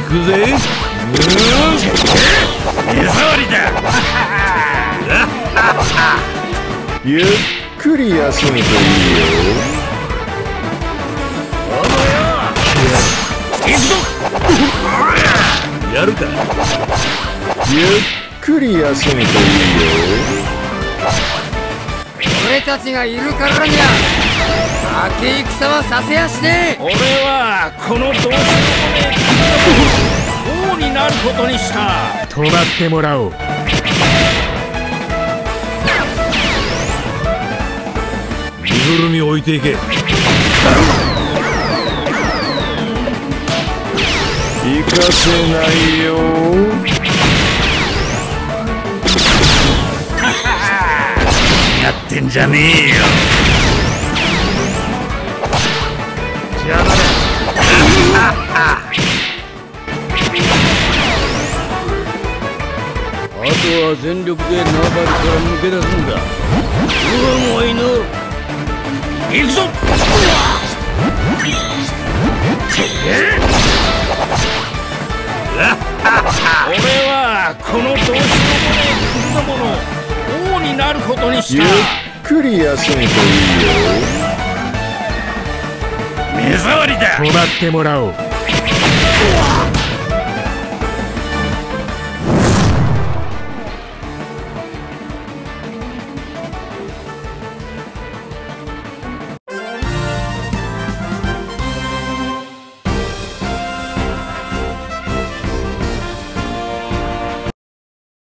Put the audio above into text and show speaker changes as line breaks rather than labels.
くぜ。
目障りだ。
ゆっくり休むといいよ。
行くぞ。
やるか。
ゆっくり休むといいよ。
俺たちがいるからにゃ負け戦はさせやしねえ。
俺はこの同志の王になることにした。
止まってもらおう。
身ぐるみ置いていけ。
行かせないよ。
やってんじゃねえよ
は全力で縄張りから抜け出すんだうわもいの
行くぞ俺はこの同志の骨組んだもの王になることにし
ゆ
た
っくり休むといいよ
目障りだ
止まってもらおう